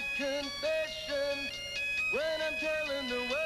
that confession when I'm telling the world.